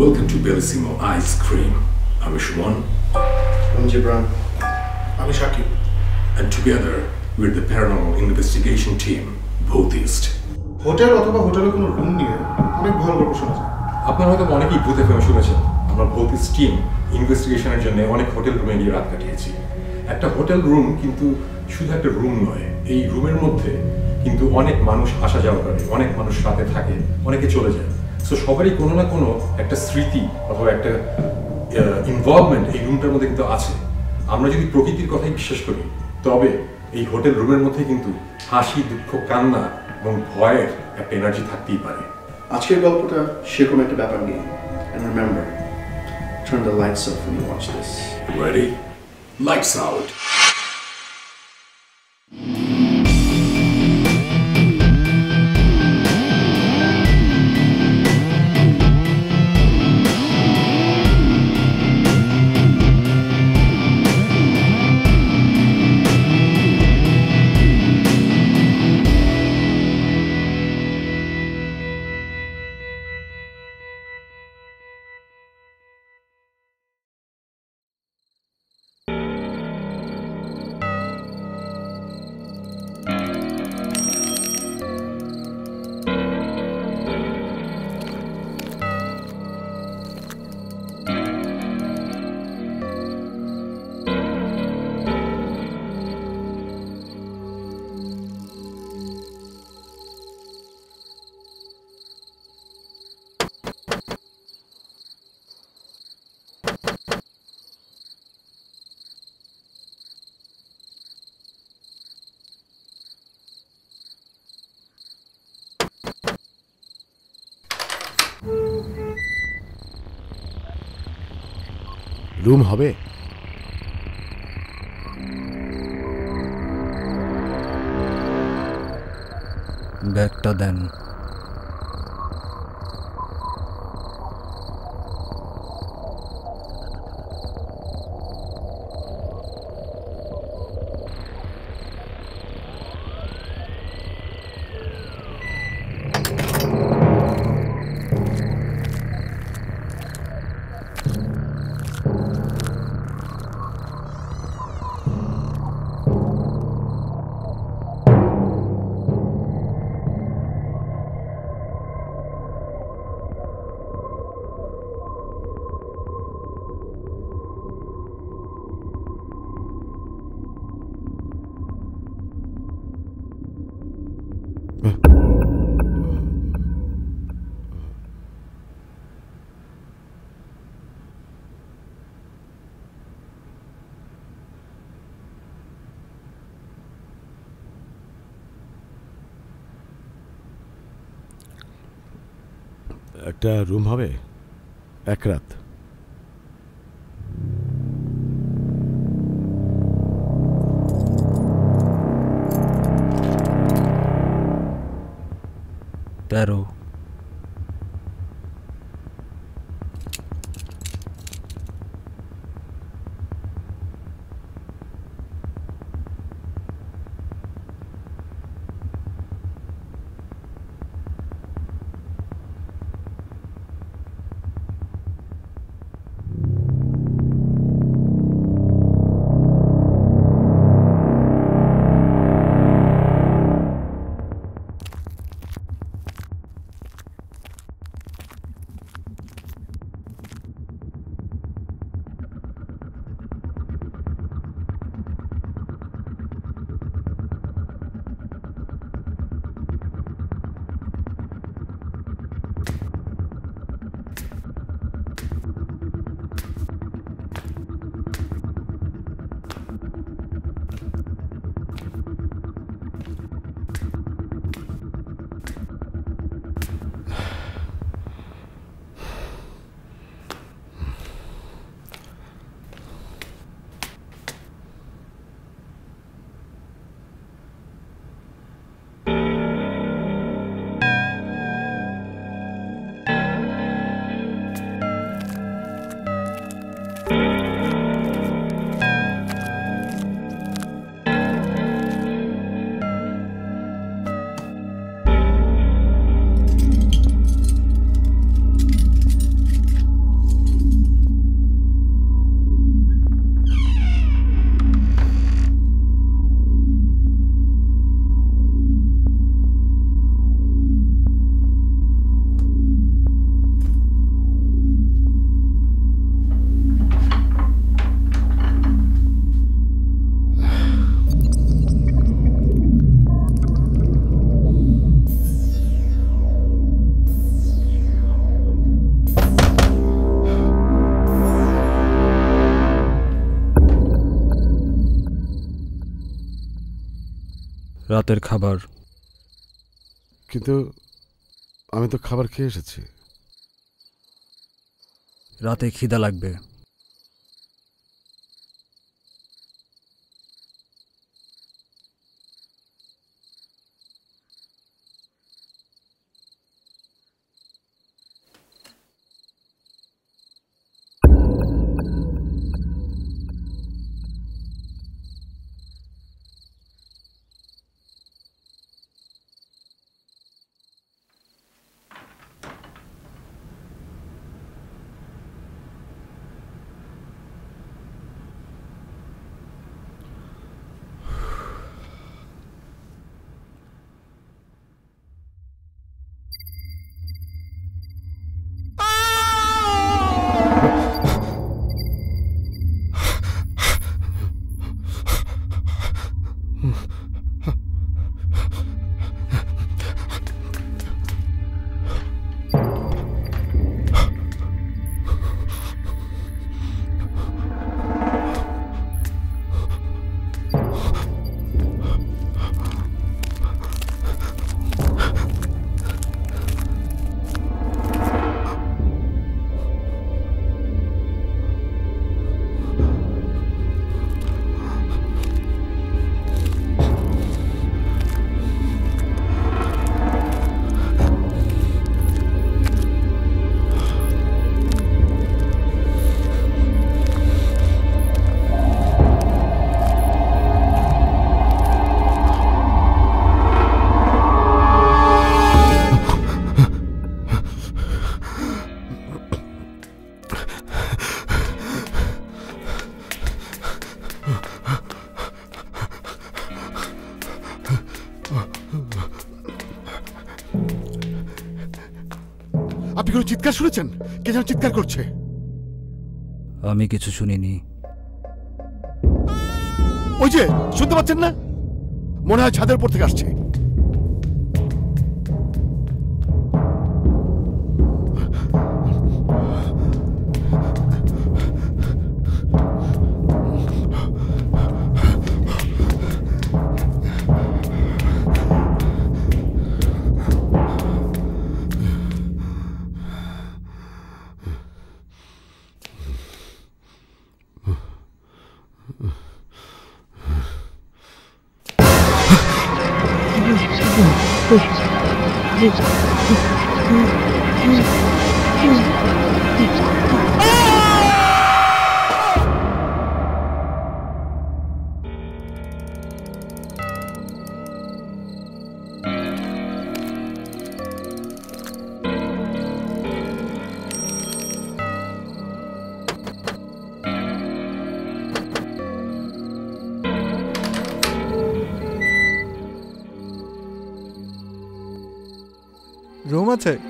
Welcome to Bellissimo Ice Cream. I'm Ishwan, আমি জিব্রান আমি Sakib and together we're the paranormal investigation team, Bhutist. Hotel অথবা হোটেলে কোনো room নিয়ে অনেক ভয় গল্প শোনা যায় আপনারা হয়তো অনেকেই ভূতে ফেমে শুনেছেন। আমরা ভৌতিক টিম ইনভেস্টিগেশনের জন্য অনেক হোটেল রুমে গিয়ে রাত কাটিয়েছি। একটা হোটেল রুম কিন্তু শুধু একটা রুম নয় এই রুমের মধ্যে কিন্তু অনেক মানুষ আসা যাওয়া করে অনেক মানুষ রাতে থাকে অনেকে চলে যায়। সো সবারই কোনো না কোনো একটা স্মৃতি অথবা একটা ইনভলভমেন্ট এই রুমটার মধ্যে কিন্তু আছে আমরা যদি প্রকৃতির কথাই বিশ্বাস করি তবে এই হোটেল রুমের মধ্যে কিন্তু হাসি দুঃখ কান্না এবং ভয়ের একটা এনার্জি থাকতেই পারে আজকের গল্পটা সেরকম একটা ব্যাপার নিয়ে and remember turn the lights off when you watch this Ready? Lights out. Room হবে? ব্যাগটা দেন। একটা রুম হবে? এক রাত। তেরো। রাতের খাবার। কিন্তু আমি তো খাবার খেয়ে এসেছি। রাতে খিদা লাগবে। 嗯 চিৎকার শুনেছেন? কে যেন চিৎকার করছে? আমি কিছু শুনিনি। ওই যে শুনতে পাচ্ছেন না? মনে হয় ছাদের উপর থেকে আসছে। 응응응응응응 আছে।